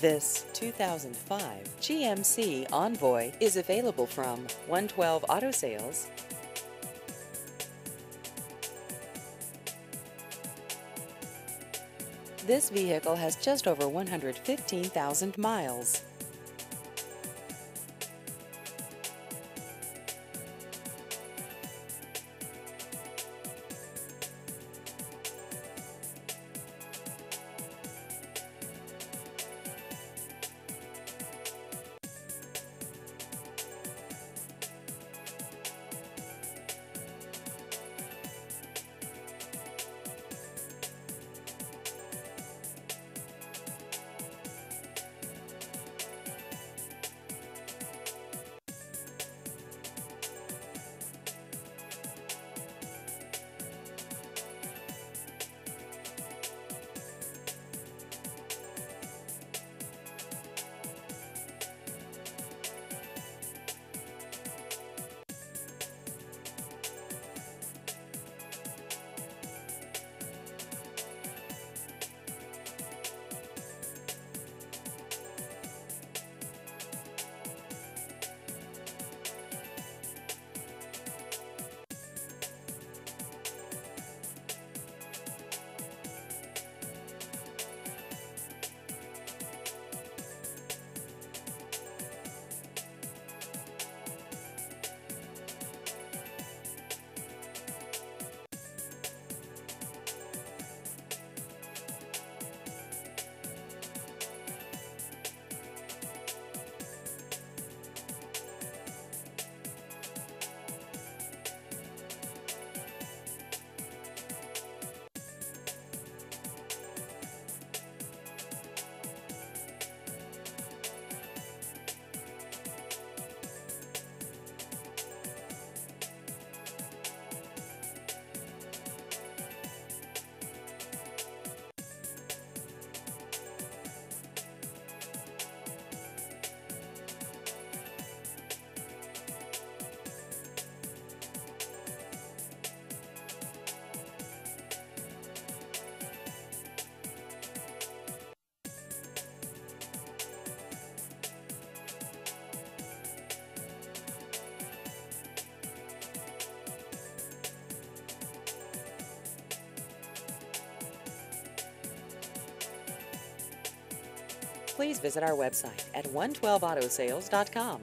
This 2005 GMC Envoy is available from 112 Auto Sales. This vehicle has just over 115,000 miles. Please visit our website at 112autosales.com.